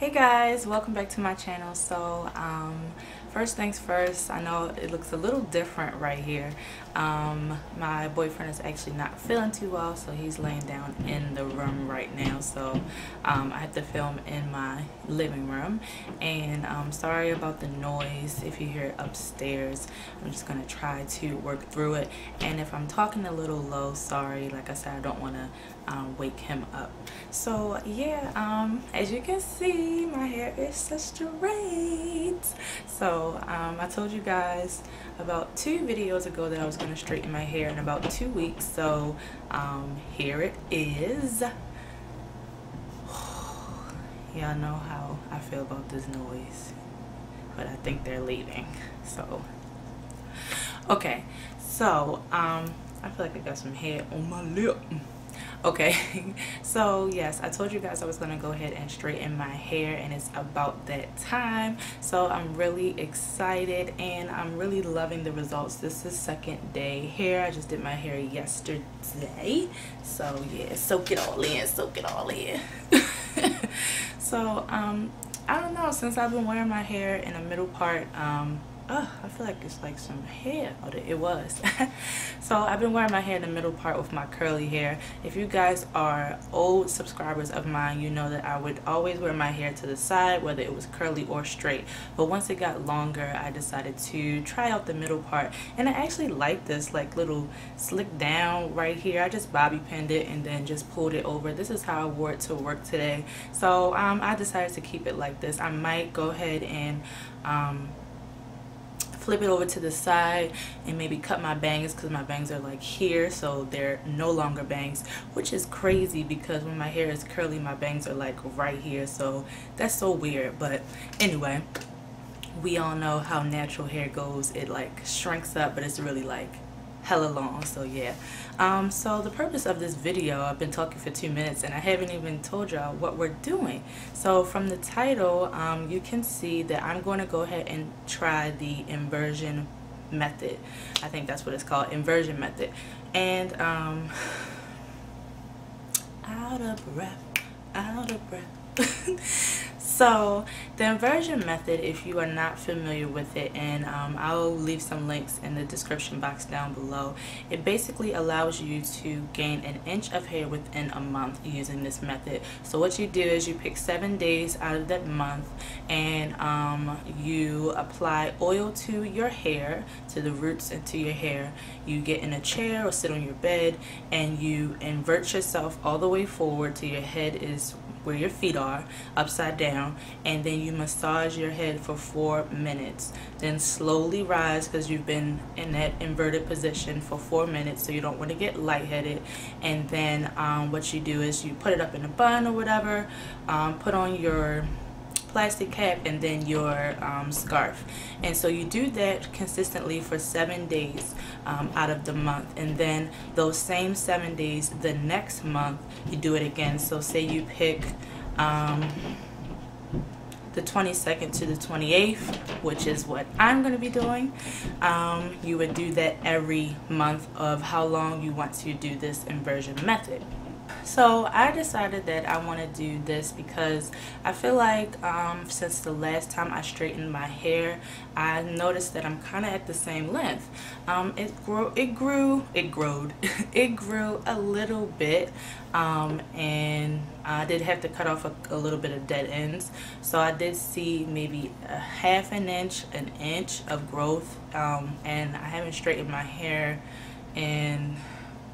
hey guys welcome back to my channel. So um, first things first I know it looks a little different right here um, my boyfriend is actually not feeling too well so he's laying down in the room right now. So um, I have to film in my living room. And I'm um, sorry about the noise if you hear it upstairs. I'm just gonna try to work through it. And if I'm talking a little low sorry like I said I don't want to um, wake him up. So yeah um, as you can see my hair is so straight. So um, I told you guys about two videos ago that I was going to straighten my hair in about two weeks so um, here it is. Y'all know how I feel about this noise but I think they're leaving so. Okay so um I feel like I got some hair on my lip okay. So yes i told you guys i was to go ahead and straighten my hair and it's about that time. So i'm really excited and i'm really loving the results. This is second day hair. I just did my hair yesterday. So yeah soak it all in soak it all in. So um i don't know. Since i've been wearing my hair in the middle part um oh, I feel like it's like some hair. Oh, it was. so I've been wearing my hair in the middle part with my curly hair. If you guys are old subscribers of mine, you know that I would always wear my hair to the side, whether it was curly or straight. But once it got longer, I decided to try out the middle part. And I actually like this like little slick down right here. I just bobby pinned it and then just pulled it over. This is how I wore it to work today. So um, I decided to keep it like this. I might go ahead and um, flip it over to the side and maybe cut my bangs because my bangs are like here so they're no longer bangs which is crazy because when my hair is curly my bangs are like right here so that's so weird. But anyway we all know how natural hair goes. It like shrinks up but it's really like hella long so yeah. Um, so the purpose of this video I've been talking for two minutes and I haven't even told y'all what we're doing. So from the title um, you can see that I'm going to go ahead and try the inversion method. I think that's what it's called inversion method. And um, out of breath out of breath So the inversion method, if you are not familiar with it, and um, I'll leave some links in the description box down below, it basically allows you to gain an inch of hair within a month using this method. So what you do is you pick seven days out of that month and um, you apply oil to your hair, to the roots and to your hair. You get in a chair or sit on your bed and you invert yourself all the way forward till your head is where your feet are upside down and then you massage your head for four minutes. Then slowly rise because you've been in that inverted position for four minutes so you don't want to get lightheaded. And then um, what you do is you put it up in a bun or whatever um, put on your plastic cap and then your um, scarf. And so you do that consistently for seven days um, out of the month. And then those same seven days the next month you do it again. So say you pick um, the 22nd to the 28th which is what I'm going to be doing um, you would do that every month of how long you want to do this inversion method so I decided that I want to do this because I feel like um, since the last time I straightened my hair I noticed that I'm kind of at the same length. Um, it grew it grew it growed it grew a little bit um, and I did have to cut off a, a, little bit of dead ends. So I did see maybe a half an inch an inch of growth um, and I haven't straightened my hair in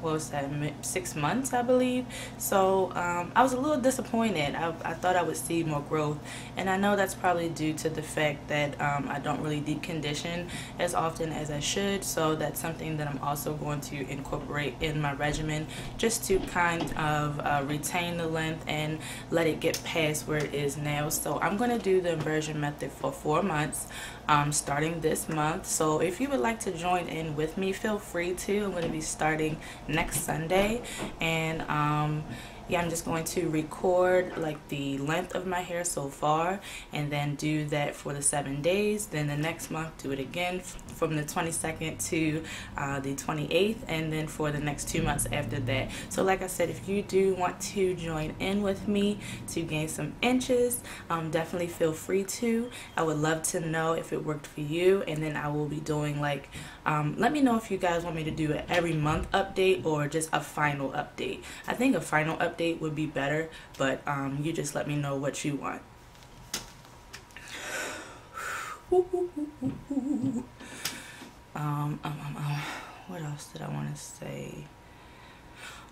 what was that six months I believe. So um, I was a little disappointed. I, I, thought I would see more growth. And I know that's probably due to the fact that um, I don't really deep condition as often as I should. So that's something that I'm also going to incorporate in my regimen just to kind of uh, retain the length and let it get past where it is now. So I'm going to do the inversion method for four months um, starting this month. So if you would like to join in with me feel free to. I'm going to be starting next Sunday. And um, yeah I'm just going to record like the length of my hair so far and then do that for the seven days. Then the next month do it again from the 22nd to uh, the 28th and then for the next two months after that. So like I said if you do want to join in with me to gain some inches um, definitely feel free to. I would love to know if it worked for you and then I will be doing like um, let me know if you guys want me to do an every month update or just a final update. I think a final update would be better but um, you just let me know what you want um, um, um, um, what else did I want to say?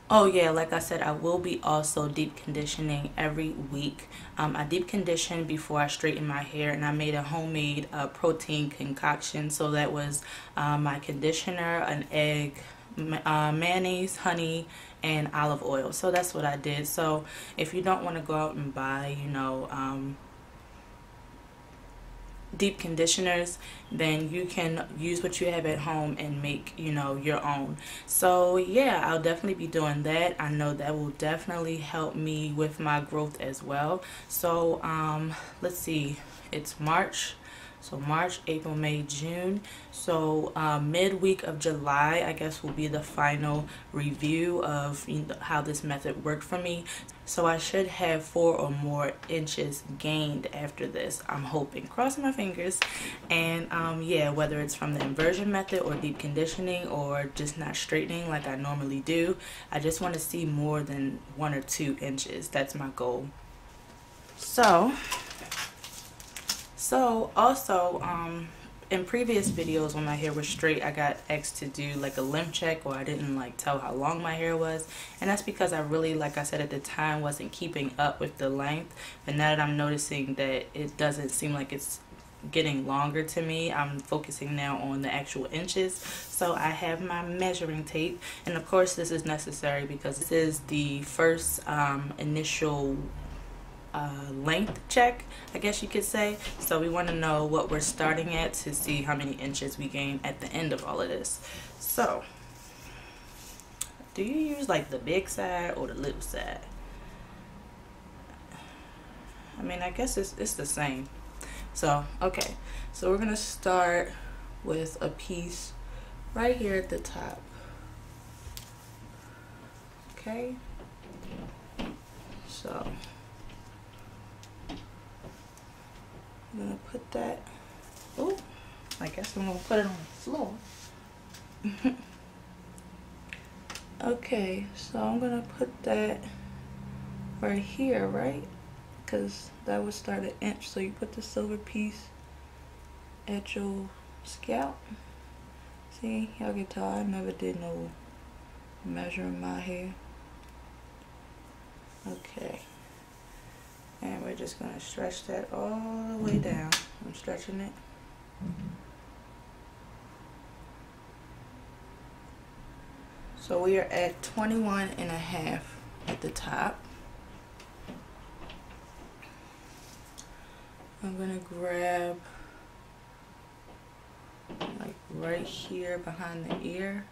Oh yeah, like I said, I will be also deep conditioning every week. Um, I deep condition before I straighten my hair and I made a homemade uh, protein concoction. So that was uh, my conditioner, an egg, uh, mayonnaise, honey, and olive oil. So that's what I did. So if you don't want to go out and buy, you know, um, deep conditioners then you can use what you have at home and make you know your own. So yeah I'll definitely be doing that. I know that will definitely help me with my growth as well. So um let's see. It's March so March, April, May, June. So uh, midweek of July, I guess, will be the final review of you know, how this method worked for me. So I should have four or more inches gained after this. I'm hoping. Crossing my fingers. And um, yeah, whether it's from the inversion method or deep conditioning or just not straightening like I normally do, I just want to see more than one or two inches. That's my goal. So so also, um, in previous videos when my hair was straight, I got asked to do like a length check or I didn't like tell how long my hair was. And that's because I really, like I said at the time, wasn't keeping up with the length. But now that I'm noticing that it doesn't seem like it's getting longer to me i'm focusing now on the actual inches so i have my measuring tape and of course this is necessary because this is the first um, initial uh, length check, I guess you could say. So we want to know what we're starting at to see how many inches we gain at the end of all of this. So, do you use like the big side or the little side? I mean, I guess it's, it's the same. So, okay. So we're going to start with a piece right here at the top. Okay. So I'm gonna put that. Oh, I guess I'm gonna put it on the floor. okay, so I'm gonna put that right here, right? Because that would start an inch. So you put the silver piece at your scalp. See, y'all can tell I never did no measuring my hair. Okay. And we're just going to stretch that all the way down. I'm stretching it. So we are at 21 and a half at the top. I'm going to grab like right here behind the ear.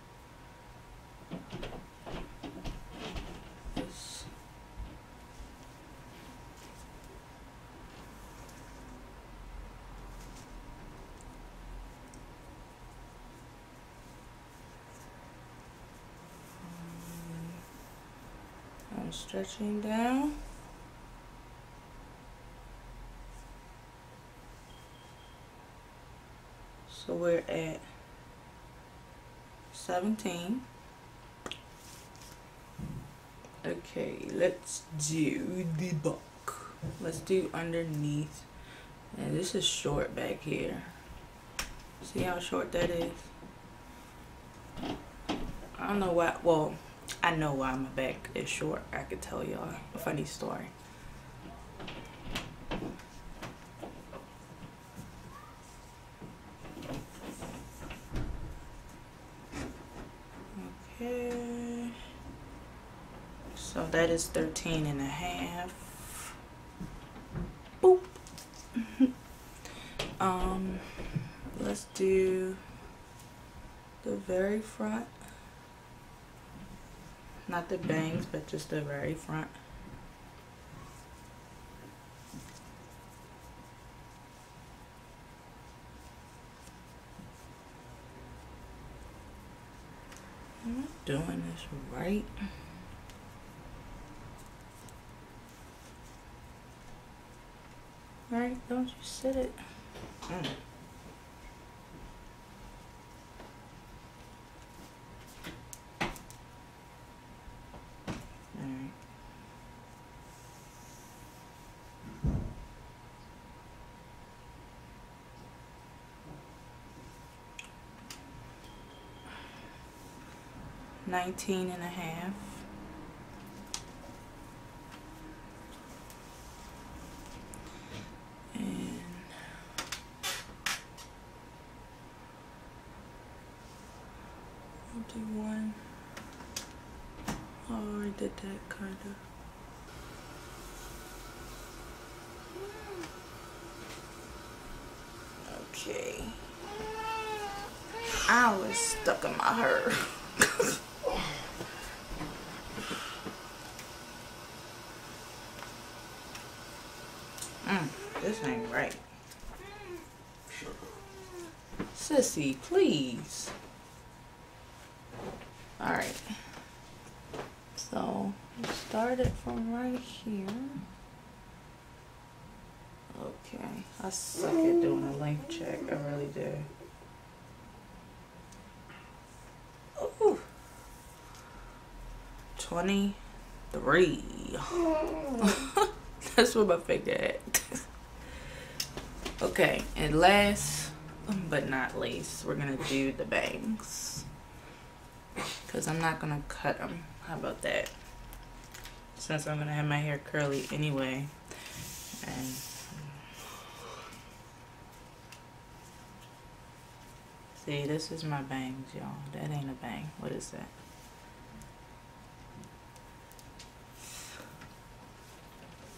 Stretching down. So we're at 17. Okay, let's do the back. Let's do underneath. And this is short back here. See how short that is? I don't know why, well, I know why my back is short. I could tell y'all a funny story. Okay. So that is 13 and a half. Boop. um, let's do the very front not the bangs but just the very front Am I doing this right? Right, don't you sit it? Mm. Nineteen and a half. do one. Oh, I did that kind of. Okay. I was stuck in my hair. mm, this ain't right. Sissy, please. Alright. So, start it from right here. Okay. I suck at doing a length check. I really do. Ooh. 23. That's what my finger at. Okay. And last um, but not least, we're to do the bangs because I'm not gonna cut them how about that? Since I'm gonna have my hair curly anyway. And see this is my bangs y'all. That ain't a bang. What is that?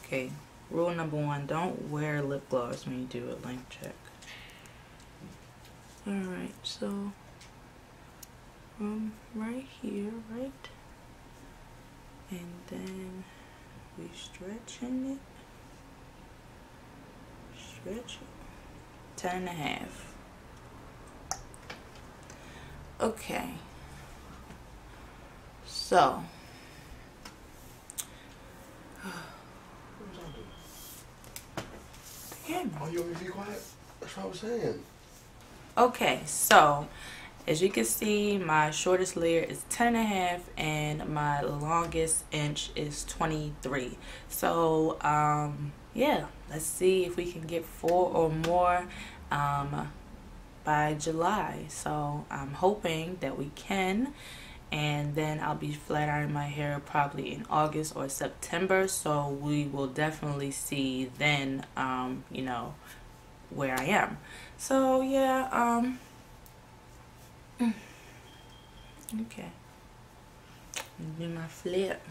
Okay rule number one don't wear lip gloss when you do a length check all right so from right here, right? And then we stretching it. Stretch it. Ten and a half. Okay. So. Damn. Oh, you want me to be quiet? That's what I was saying. Okay, so as you can see, my shortest layer is 10 and a half and my longest inch is 23. So, um, yeah, let's see if we can get four or more um, by July. So I'm hoping that we can. And then I'll be flat ironing my hair probably in August or September. So we will definitely see then, um, you know, where I am. So yeah, um, Mm. Okay. Do my flip.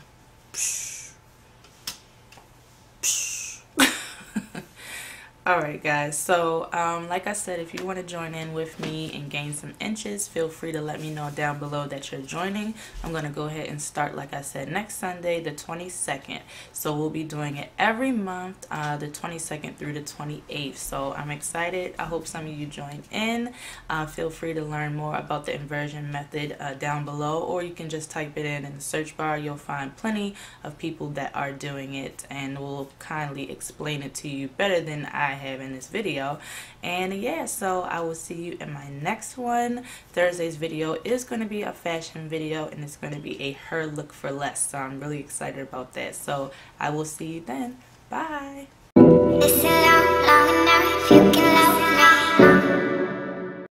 Alright guys, so um, like I said, if you want to join in with me and gain some inches, feel free to let me know down below that you're joining. I'm going to go ahead and start, like I said, next Sunday, the 22nd. So we'll be doing it every month, uh, the 22nd through the 28th. So I'm excited. I hope some of you join in. Uh, feel free to learn more about the inversion method uh, down below, or you can just type it in in the search bar. You'll find plenty of people that are doing it and will kindly explain it to you better than I have in this video. And yeah so I will see you in my next one. Thursday's video is going to be a fashion video and it's going to be a her look for less. So I'm really excited about that. So I will see you then. Bye.